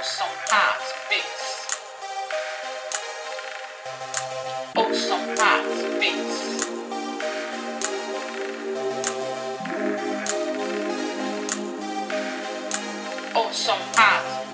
Some hot Beats. Oh, some hot Beats. Oh, some hot